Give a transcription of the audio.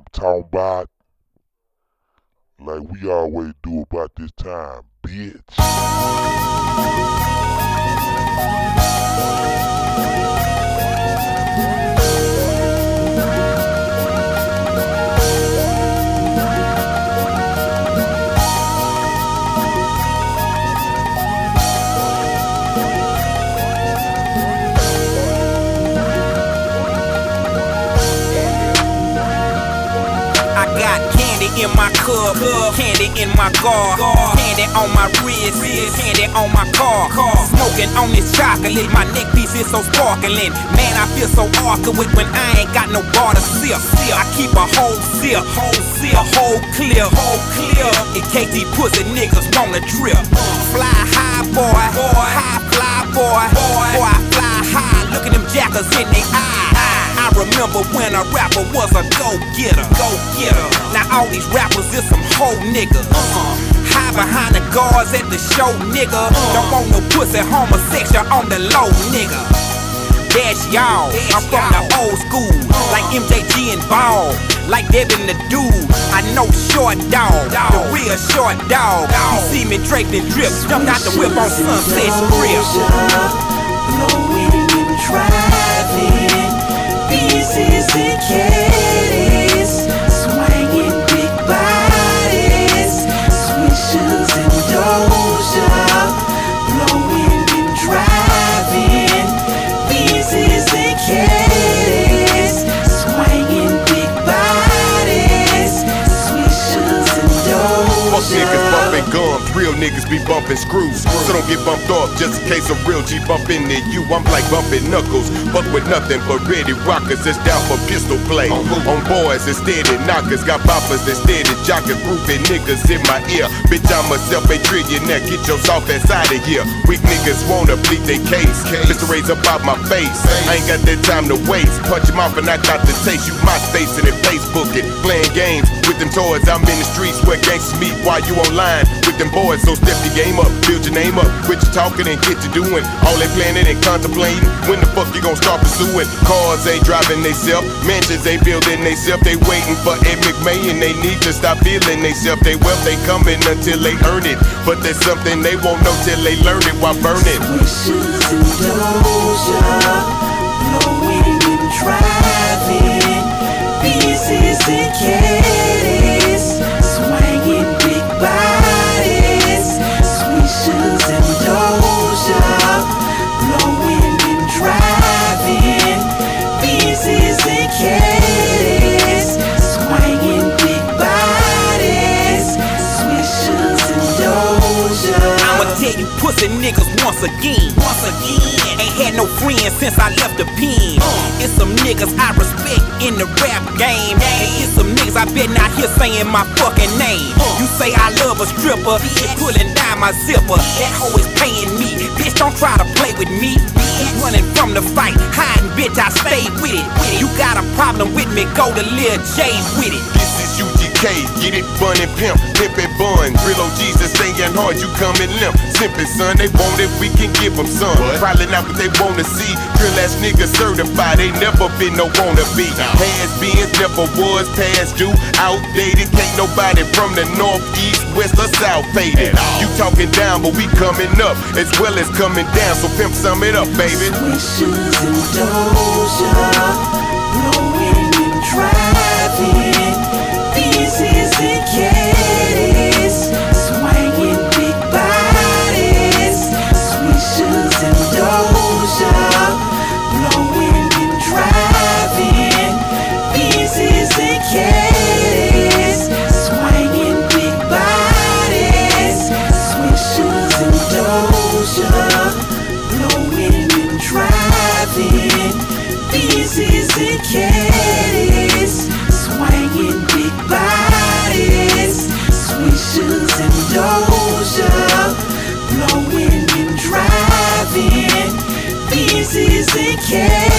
I'm talking about? Like we always do about this time, bitch. Got candy in my cup, candy in my car, candy on my wrist, candy on my car. Smoking on this chocolate, my neck piece is so sparkling. Man, I feel so awkward when I ain't got no bar to sip. I keep a whole sip, whole sip, a whole clear, whole clear. In case these pussy niggas wanna trip. Fly high, boy, boy, high fly, boy, boy, boy, I fly high. Look at them jackers in their eye. I remember when a rapper was a go-getter, go-getter. Now all these rappers is some hoe niggas. Uh-uh. Hide behind the guards at the show, nigga. Don't want no pussy homosexual on the low, nigga. That's y'all. I'm from the old school, like MJG and Ball, like Devin the dude. I know short dog, the real short dog. You see me draped in drip, jumped out the whip on Sunset Strip. blowing and driving, gums, real niggas be bumping screws. So don't get bumped off just in case a real G bump into you. I'm like bumping knuckles, fuck with nothing but ready rockers. It's down for pistol play. On boys instead of knockers, got boppers instead of jockers, roofing niggas in my ear. Bitch, I'm a self a trillionaire. Get your soft ass out of here. Weak niggas wanna plead their case. Mr. Raise up out my face. I ain't got that time to waste. Punch him off and I got the taste. You my space and Facebook it. Playing games with them toys. I'm in the streets where gangsters meet while you online with them boys. So step your game up, build your name up, quit your talking and get to doing. All they planning and contemplating. When the fuck you gonna start pursuing? Cars ain't driving they self, mansions ain't building they self. They waiting for Ed McMahon. They need to stop feeling they self. They wealth they coming until they earn it. But there's something they won't know till they learn it while burning. Swishas and dosha, blowing and driving, pieces and caddies, I'ma you pussy niggas once again. Once again. Ain't had no friends since I left the pen. Uh. It's some niggas I respect in the rap game. And it's some niggas I bet not here saying my fucking name. You say I love a stripper, you're pulling down my zipper. That hoe is paying me. Bitch, don't try to play with me. Running from the fight, hiding, bitch, I stay with it. You got a problem with me, go to Lil J with it. This is Get it bun and pimp, pimp and bun. Real OGs that staying hard, you coming limp. Simple son, they want it, we can give them some. Probably not what they wanna see. Real ass niggas certified, they never been no wanna be. Has been, never was, past due, outdated. Can't nobody from the north, east, west, or south faded. You talking down, but we coming up as well as coming down. So pimp, sum it up, baby. Swishas and dosha, we can.